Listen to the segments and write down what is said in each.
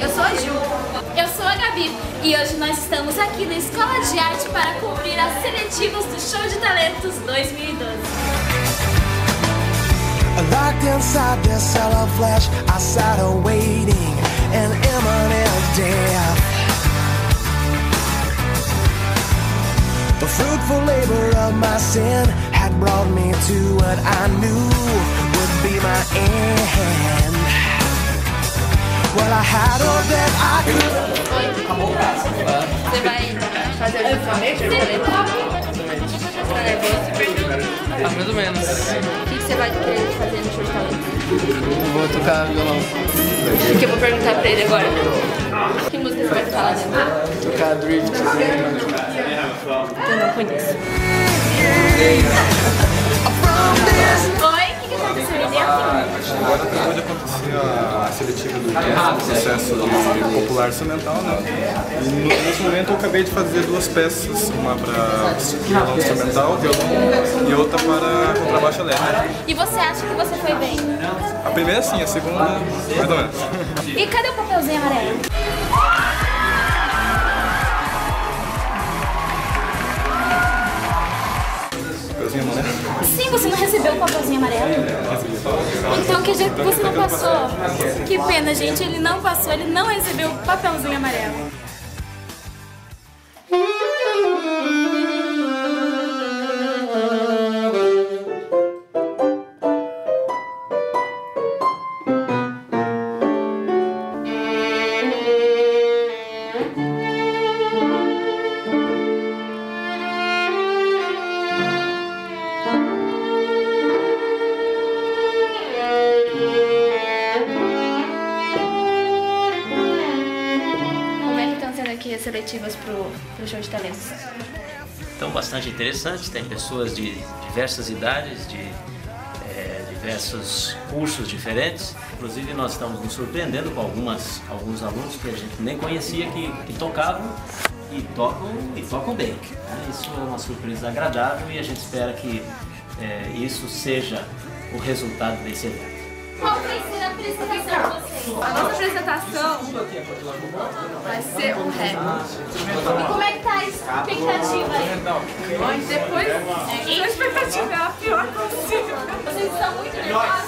Eu sou a Ju. Eu sou a Gabi. E hoje nós estamos aqui na Escola de Arte para cobrir as seletivas do Show de Talentos 2012. Locked inside this cell of flash, I sat awaiting an imminent death. The fruitful labor of my sin had brought me to what I knew would be my end. Well, I had all that I could. Você vai fazer o lançamento? Tá nervoso? Ah, mais ou menos. O que que você vai querer fazer no show de talento? Vou tocar violão. O que eu vou perguntar pra ele agora? Que música você vai falar dentro? Tocar drift. Eu não conheço. Agora acabou de acontecer a seletiva do processo de popular instrumental, né? E nesse momento eu acabei de fazer duas peças, uma para violão instrumental, violão, e outra para contrabaixo elétrico. E você acha que você foi bem? A primeira sim, a segunda mais ou menos. E cadê o papelzinho amarelo? Então quer dizer que você não passou? Que pena, gente, ele não passou, ele não recebeu o papelzinho amarelo. Seletivas pro, pro show de talentos? Então, bastante interessante. Tem pessoas de diversas idades, de eh, diversos cursos diferentes. Inclusive, nós estamos nos surpreendendo com algumas, alguns alunos que a gente nem conhecia que, que tocavam e tocam, e tocam bem. né? Isso é uma surpresa agradável e a gente espera que eh, isso seja o resultado desse evento. Qual vai ser a apresentação de vocês? A nossa apresentação vai ser um rap. E como é que tá a expectativa aí? Depois, a expectativa é a pior possível. Vocês estão muito nervosos?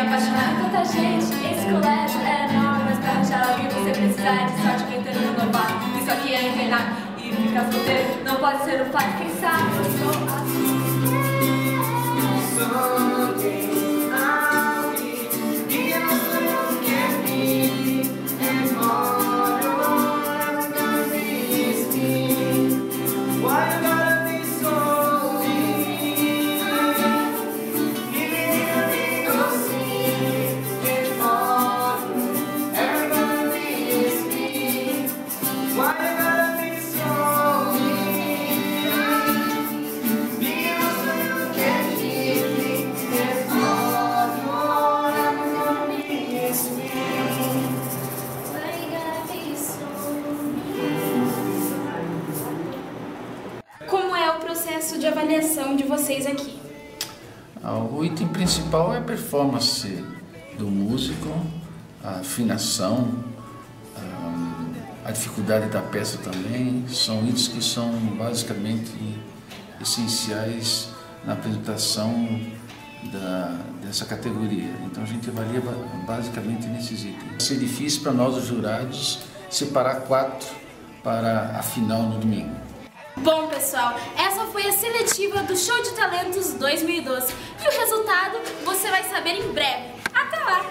Apaixonar. Tanta gente, esse colégio é enorme, mas pra arranjar alguém você precisa é de sorte tentando renovar. Isso aqui é envenar e ficar solteiro não pode ser um fato, quem sabe eu sou assim. Processo de avaliação de vocês aqui? Ah, O item principal é a performance do músico, a afinação, ah, a dificuldade da peça também. São itens que são basicamente essenciais na apresentação da- dessa categoria. Então a gente avalia ba- basicamente nesses itens. Vai ser difícil para nós, os jurados, separar quatro para a final no domingo. Bom, pessoal, essa foi a seletiva do Show de Talentos 2012 e o resultado você vai saber em breve. Até lá!